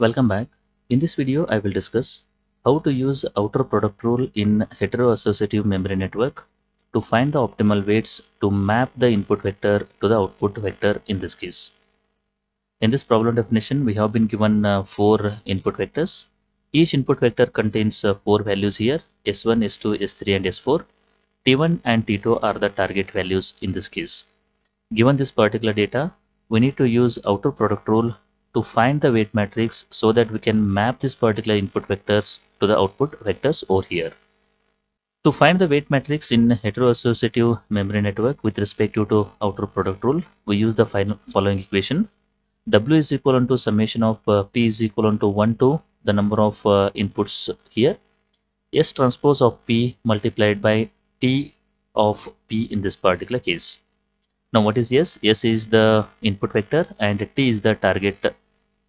Welcome back. In this video, I will discuss how to use outer product rule in heteroassociative memory network to find the optimal weights to map the input vector to the output vector in this case. In this problem definition, we have been given uh, four input vectors. Each input vector contains uh, four values here, S1, S2, S3 and S4. T1 and T2 are the target values in this case. Given this particular data, we need to use outer product rule to find the weight matrix so that we can map this particular input vectors to the output vectors over here. To find the weight matrix in heteroassociative memory network with respect to outer product rule, we use the following equation. W is equal to summation of uh, P is equal to 1 to the number of uh, inputs here. S transpose of P multiplied by T of P in this particular case. Now what is S? S is the input vector and T is the target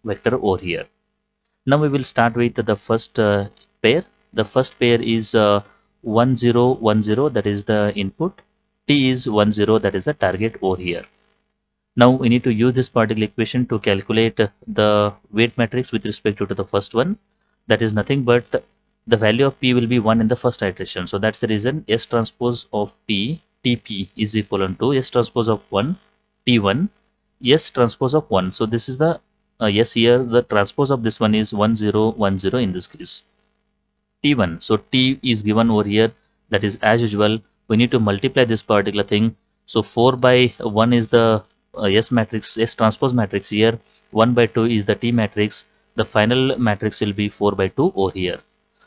vector over here. Now we will start with the first uh, pair. The first pair is uh, 1 0 1 0 that is the input. T is 1 0 that is the target over here. Now we need to use this particular equation to calculate the weight matrix with respect to the first one. That is nothing but the value of P will be 1 in the first iteration. So that's the reason S transpose of P TP is equal to S transpose of 1 T1 S transpose of 1. So this is the uh, yes here the transpose of this one is 1010 in this case. T1. So T is given over here that is as usual we need to multiply this particular thing. So 4 by 1 is the uh, S matrix S transpose matrix here 1 by 2 is the T matrix the final matrix will be 4 by 2 over here.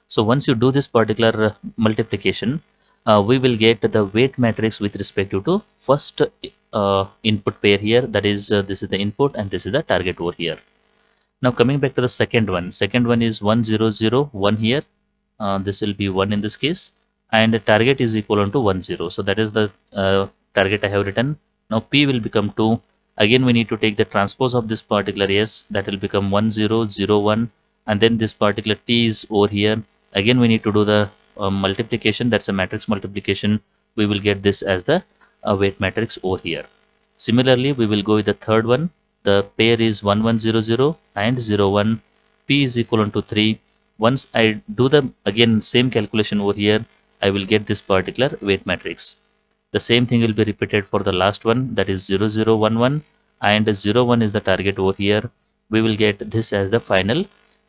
So once you do this particular uh, multiplication uh, we will get the weight matrix with respect to first uh, input pair here. That is uh, this is the input and this is the target over here. Now coming back to the second one. Second one is 1001 here. Uh, this will be 1 in this case. And the target is equal to 10 so that is the uh, target I have written. Now P will become 2 again we need to take the transpose of this particular S. That will become 1001 and then this particular T is over here. Again we need to do the uh, multiplication that's a matrix multiplication we will get this as the uh, weight matrix over here. Similarly we will go with the third one. The pair is 1100 and 01 p is equal to 3 once i do the again same calculation over here i will get this particular weight matrix. The same thing will be repeated for the last one that is 0011 and 01 is the target over here. We will get this as the final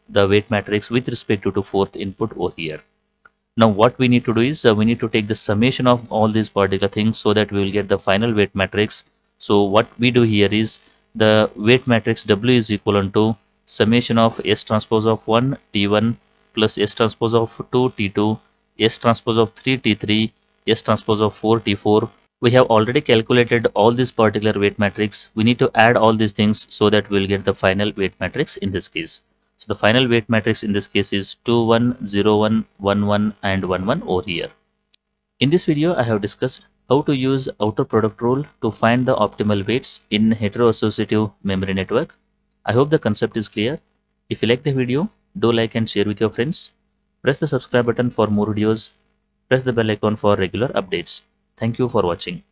the weight matrix with respect to, to fourth input over here now what we need to do is uh, we need to take the summation of all these particular things so that we will get the final weight matrix. So what we do here is the weight matrix w is equal to summation of s transpose of 1 t1 plus s transpose of 2 t2 s transpose of 3 t3 s transpose of 4 t4 we have already calculated all these particular weight matrix. We need to add all these things so that we will get the final weight matrix in this case so the final weight matrix in this case is 2, 1, 0, 1, 1, 1 and 1, 1 over here. In this video, I have discussed how to use outer product rule to find the optimal weights in heteroassociative memory network. I hope the concept is clear. If you like the video, do like and share with your friends. Press the subscribe button for more videos. Press the bell icon for regular updates. Thank you for watching.